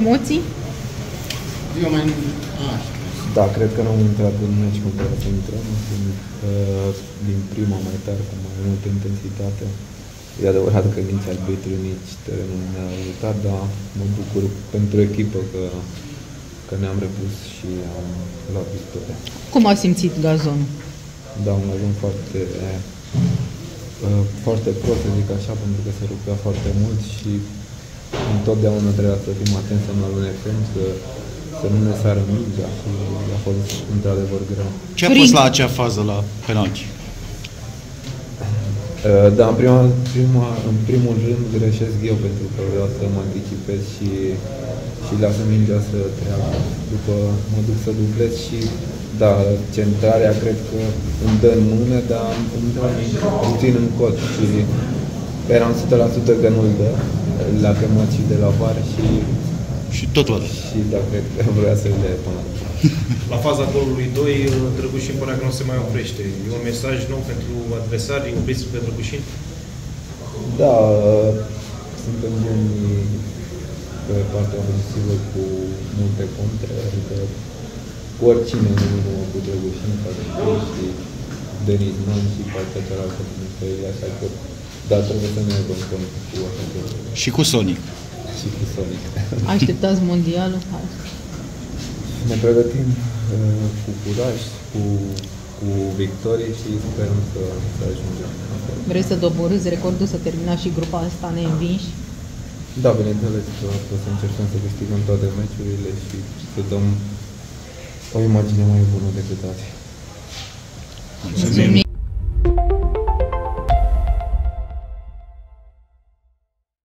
Emoții? Eu mai... Aș, Da, cred că n-am intrat în meci cum trebuie să intrăm, fiind, uh, din prima mai tare, cu mai multă intensitate. E adevărat că nici arbitrii, nici terenul nu ne-a ajutat, dar mă bucur pentru echipă că, că ne-am repus și am luat victoria. Cum a simțit gazonul? Da, un gazon foarte, uh, foarte prost, să zic așa, pentru că se rupea foarte mult și întotdeauna trebuia să fim atenți să nu alunecăm, să, să nu ne sară mingea și a fost într-adevăr greu. ce a Frig. fost la acea fază la penalti? Uh, Da, în, prima, prima, în primul rând greșesc eu pentru că vreau să mă anticipez și, și lasă mingea să treacă. După mă duc să dublez și da, centrarea cred că îmi dă în mână, dar îmi dă puțin în cot și eram 100% că nu-l dă. L-a chemat și de la var și, Și tot la și da, cred că vrea să-l dea până la La faza golului 2, Drăgușin părea că nu se mai oprește. E un mesaj nou pentru adversari, opriți pe Drăgușin? Da, suntem genii pe partea ofensivă cu multe contre, adică cu oricine, nu numai cu Drăgușin, care și Denis Man și partea cealaltă cu Mihail, așa că da, trebuie să ne dăm cont cu așa ceva. Și cu Sonic. și cu Sonic. Așteptați mondialul? Hai. Ne pregătim uh, cu curaj, cu, cu victorie și sperăm să, să ajungem acolo. Vreți să doborâți recordul, să terminați și grupa asta neînvinși? Da, bineînțeles că o să încercăm să câștigăm toate meciurile și să dăm o imagine mai bună decât azi. Mulțumim!